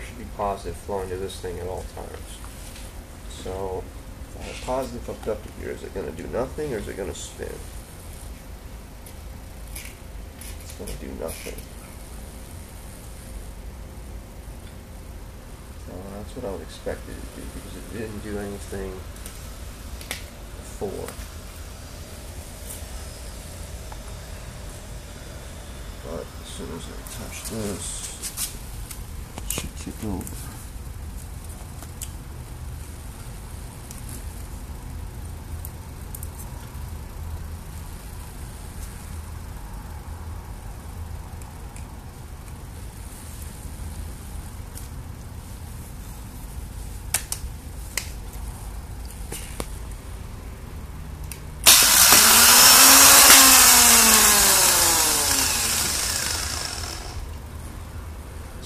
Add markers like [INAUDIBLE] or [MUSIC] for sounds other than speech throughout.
should be positive flowing to this thing at all times. So, if I have positive hooked up to here, is it going to do nothing or is it going to spin? It's going to do nothing. So that's what I would expect it to do because it didn't do anything before. But as soon as I touch this, it should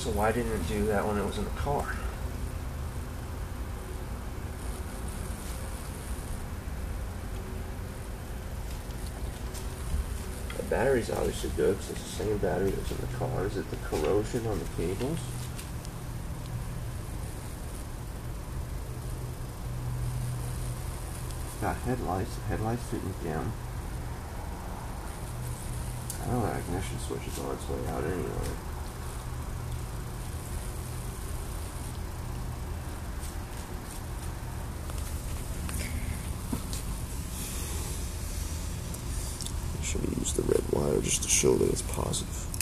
So why didn't it do that when it was in the car? The battery's obviously good because it's the same battery that's in the car. Is it the corrosion on the cables? Got headlights. Headlights didn't dim. I know that ignition switch is on its way out anyway. Should have used the red wire just to show that it's positive.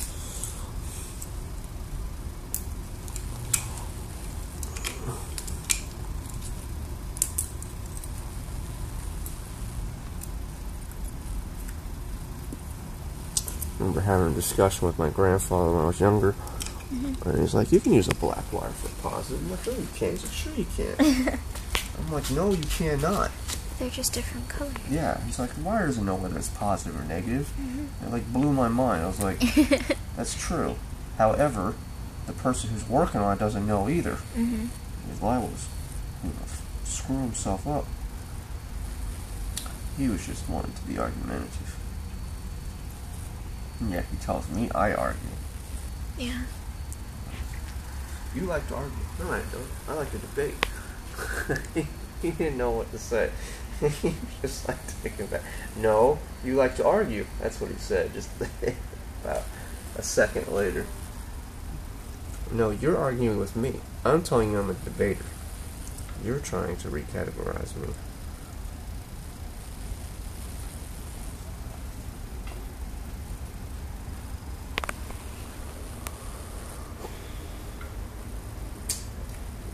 remember having a discussion with my grandfather when I was younger. Mm-hmm. And he's like, You can use a black wire for positive. I'm like, No, you can't. He's like, Sure, you can. [LAUGHS] I'm like, No, you cannot. They're just different colors. Yeah, he's like, the wire doesn't know whether it's positive or negative. It like blew my mind. I was like, [LAUGHS] that's true. However, the person who's working on it doesn't know either. Mm-hmm. He's liable to you know, screw himself up. He was just wanting to be argumentative. And yet he tells me I argue. Yeah. You like to argue. No, I don't. I like to debate. [LAUGHS] [LAUGHS] he didn't know what to say. [LAUGHS] he just like think about. No, you like to argue. That's what he said. Just [LAUGHS] about a second later. No, you're arguing with me. I'm telling you I'm a debater. You're trying to recategorize me.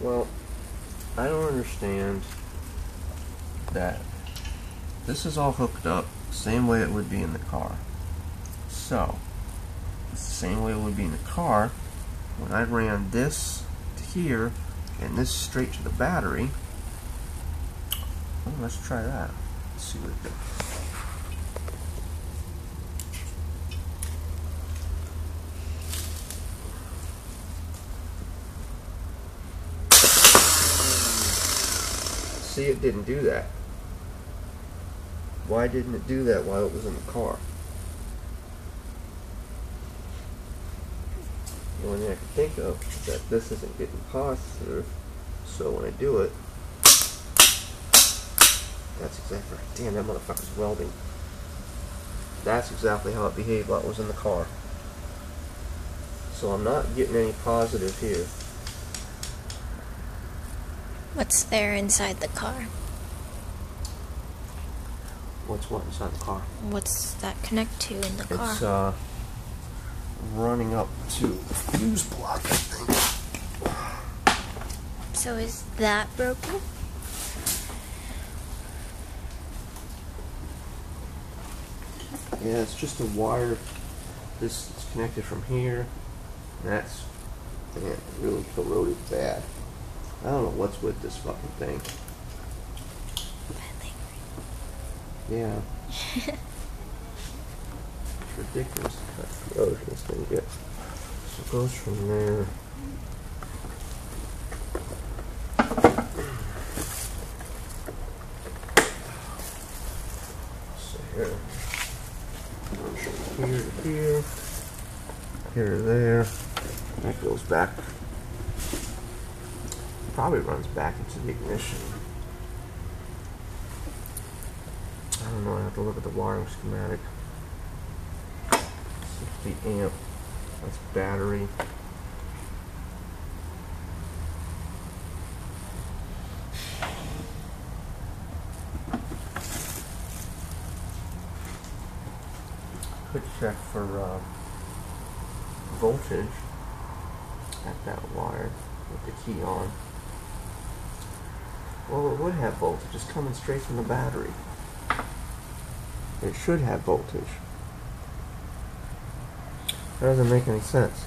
Well, I don't understand that this is all hooked up same way it would be in the car. So, it's the same way it would be in the car when I ran this to here and this straight to the battery. Well, let's try that. Let's see what it does. See, it didn't do that. Why didn't it do that while it was in the car? The only thing I can think of is that this isn't getting positive, so when I do it, that's exactly right. Damn, that motherfucker's welding. That's exactly how it behaved while it was in the car. So I'm not getting any positive here. What's there inside the car? What's what inside the car? What's that connect to in the car? It's uh running up to the fuse block, I think. so is that broken? Yeah, it's just a wire. This is connected from here. That's man, really corroded bad. I don't know what's with this fucking thing. Yeah. [LAUGHS] Oh, it's ridiculous how this thing gets. So it goes from there. So here. Here to here. Here to there. That goes back probably runs back into the ignition. I don't know, I have to look at the wiring schematic. 60 amp, that's battery. Could check for uh, voltage at that wire with the key on. Well, it would have voltage. It's coming straight from the battery. It should have voltage. That doesn't make any sense.